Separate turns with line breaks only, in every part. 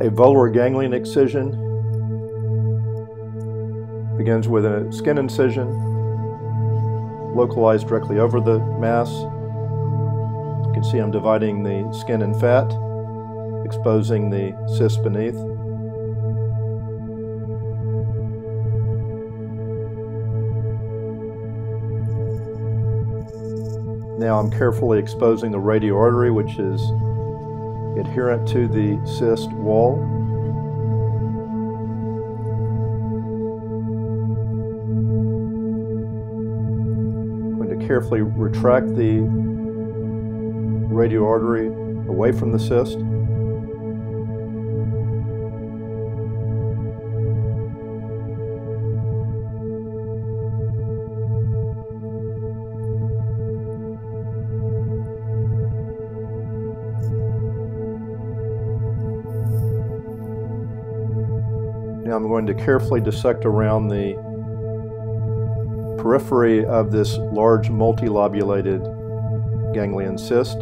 A volar ganglion excision begins with a skin incision localized directly over the mass. You can see I'm dividing the skin and fat, exposing the cyst beneath. Now I'm carefully exposing the radial artery, which is adherent to the cyst wall. I'm going to carefully retract the radial artery away from the cyst. Now I'm going to carefully dissect around the periphery of this large multilobulated ganglion cyst.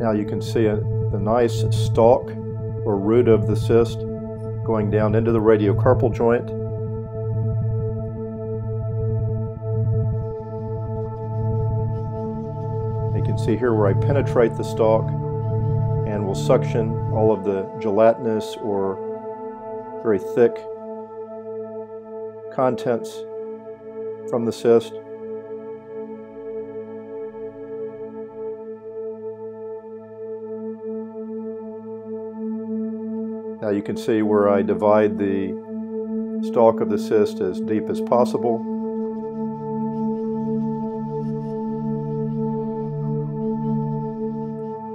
Now you can see a, the nice stalk or root of the cyst going down into the radiocarpal joint. You can see here where I penetrate the stalk and will suction all of the gelatinous or very thick contents from the cyst. Now you can see where I divide the stalk of the cyst as deep as possible.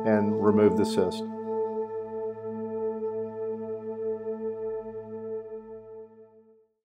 And remove the cyst.